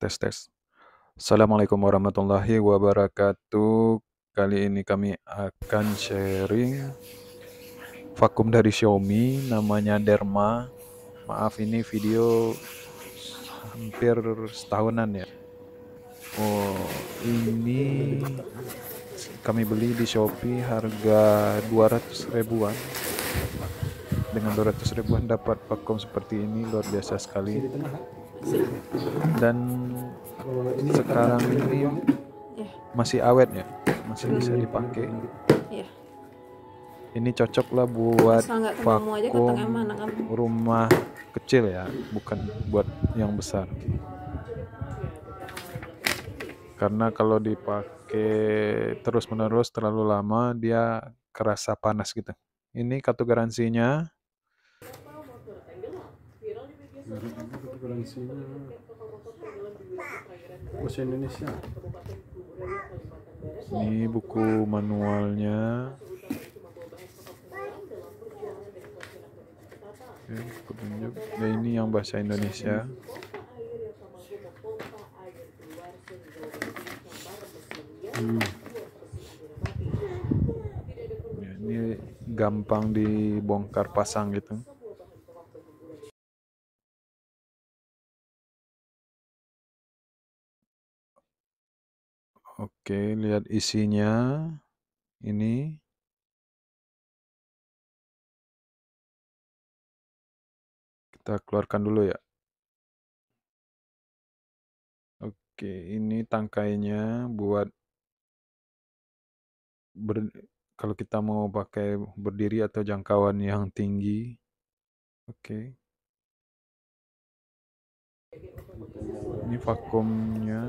Tes tes. Assalamualaikum warahmatullahi wabarakatuh. Kali ini kami akan sharing vakum dari Xiaomi namanya Derma. Maaf ini video hampir setahunan ya. Oh, ini kami beli di Shopee harga 200 ribuan. Dengan 200 ribuan dapat vakum seperti ini luar biasa sekali. Dan sekarang ini masih awet ya, masih bisa dipakai. Iya. Ini cocok lah buat aja vakum kan? rumah kecil ya, bukan buat yang besar. Karena kalau dipakai terus-menerus terlalu lama dia kerasa panas gitu. Ini kartu garansinya garansinya bahasa Indonesia Ini buku manualnya. Oke, petunjuk. Nah, ini yang bahasa Indonesia. hmm. Ya, ini gampang dibongkar pasang gitu. Oke, lihat isinya. Ini kita keluarkan dulu ya. Oke, ini tangkainya buat ber- kalau kita mau pakai berdiri atau jangkauan yang tinggi. Oke. Ini vakumnya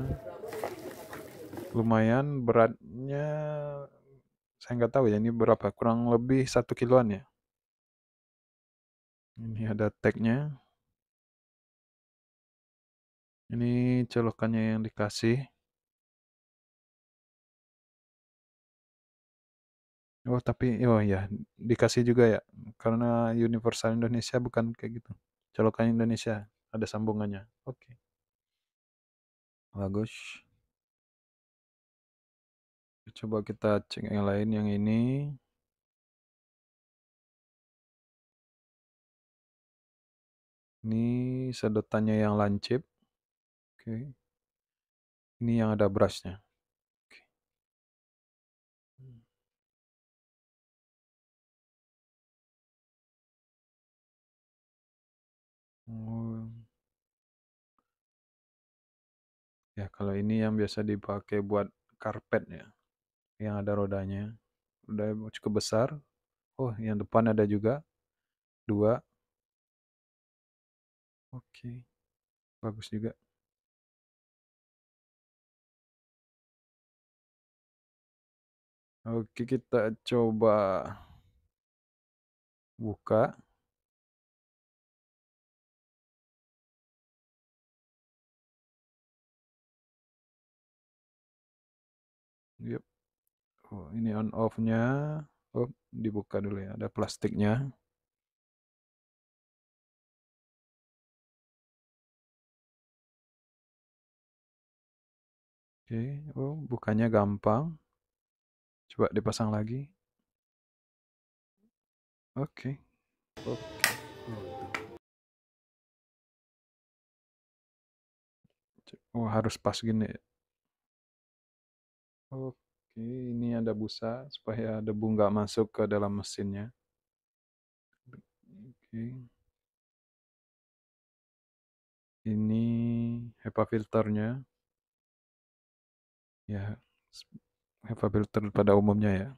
lumayan beratnya saya nggak tahu ya ini berapa? Kurang lebih satu kiloan ya? Ini ada tagnya. Ini colokannya yang dikasih. Oh tapi oh ya dikasih juga ya? Karena Universal Indonesia bukan kayak gitu. Colokan Indonesia ada sambungannya. Oke. Bagus coba kita cek yang lain yang ini. Ini sedotannya yang lancip. Oke. Ini yang ada brushnya. Oke. Oh. ya kalau ini yang biasa dipakai buat karpet ya yang ada rodanya. Udah cukup besar. Oh yang depan ada juga. Dua. Oke. Bagus juga. Oke kita coba buka. Yep ini on off nya oh dibuka dulu ya ada plastiknya. Oke oh bukanya gampang. Coba dipasang lagi. Oke. Oke oh harus pas gini. Ya. Oke, ini ada busa supaya debu nggak masuk ke dalam mesinnya. Oke. Ini HEPA filternya. Ya, HEPA filter pada umumnya ya.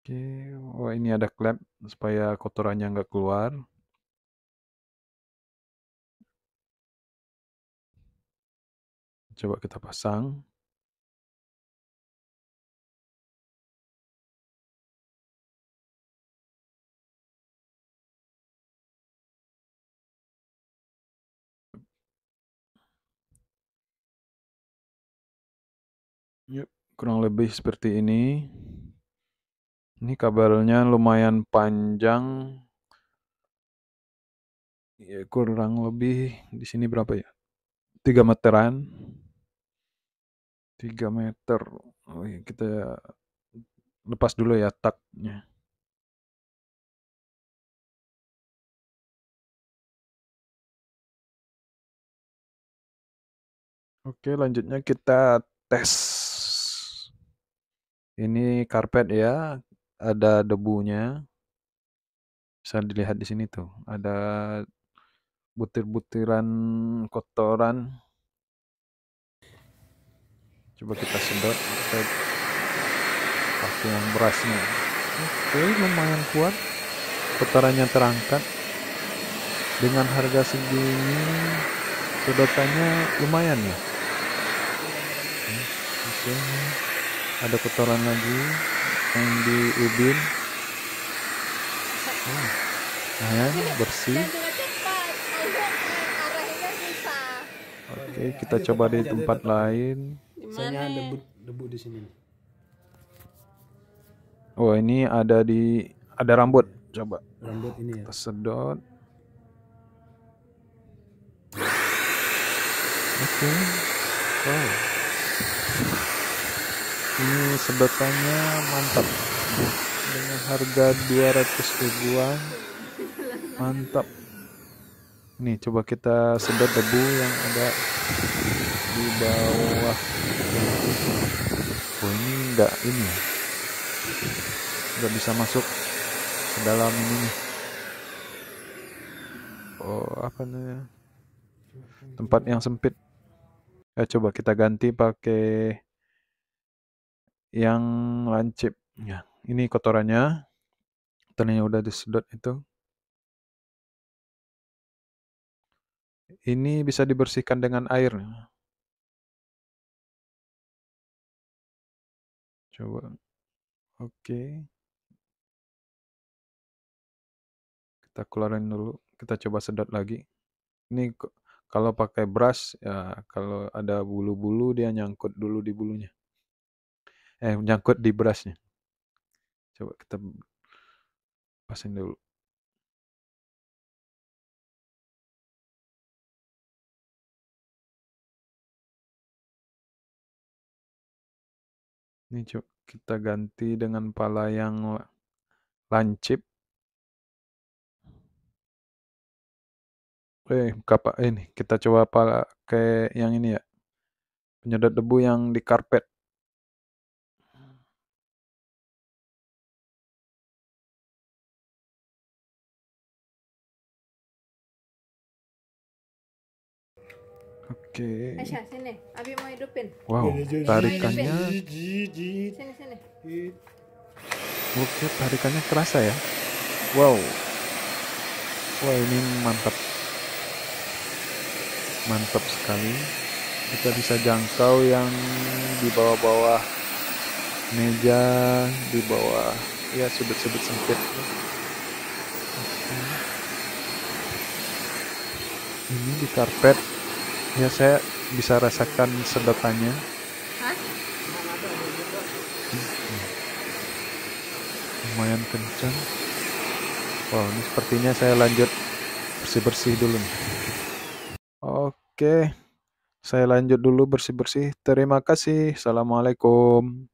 Oke, oh ini ada klep supaya kotorannya nggak keluar. Coba kita pasang. Yep, kurang lebih seperti ini. Ini kabelnya lumayan panjang. Ya, kurang lebih di sini berapa ya? 3 meteran. 3 meter. Oh iya, kita lepas dulu ya taknya. Oke, lanjutnya kita tes. Ini karpet ya, ada debunya. Bisa dilihat di sini tuh, ada butir-butiran kotoran. Coba kita sedot, kita pakai yang berasnya. Oke, lumayan kuat. Kotorannya terangkat. Dengan harga segini, sedotannya lumayan ya. Oke, ada kotoran lagi yang di ubin. Oh, lumayan bersih. Susah. Oke, kita coba di tempat lain. Misalnya debu debu di sini. Oh, ini ada di ada rambut. Coba Rambut ini ya. kita sedot. Oke. Wow. Ini sedotannya mantap. Dengan harga 200 ribuan. Mantap. Nih, coba kita sedot debu yang ada di bawah. Oh, ini enggak ini ya. Enggak bisa masuk ke dalam ini. Oh, apa namanya? Tempat yang sempit. Ya, coba kita ganti pakai yang lancip. Ya, ini kotorannya. Kotorannya udah disedot itu. Ini bisa dibersihkan dengan air. Coba. Oke. Kita keluarin dulu. Kita coba sedot lagi. Ini kalau pakai brush ya kalau ada bulu-bulu dia nyangkut dulu di bulunya. Eh, nyangkut di brushnya. Coba kita pasin dulu. Ini coba kita ganti dengan pala yang la- lancip. Eh, kapa ini kita coba pakai yang ini ya. Penyedot debu yang di karpet. Oke. Aisyah, sini. Abi mau hidupin. Wow, tarikannya Sini, sini. Oke, tarikannya kerasa ya. Wow. Wah, ini mantap. Mantap sekali. Kita bisa jangkau yang di bawah-bawah meja, di bawah ya sudut-sudut sempit. Ini di karpet. Ya saya bisa rasakan sedotannya. Hah? lumayan kencang. Wow, ini sepertinya saya lanjut bersih-bersih dulu nih. Oke, saya lanjut dulu bersih-bersih. Terima kasih. Assalamualaikum.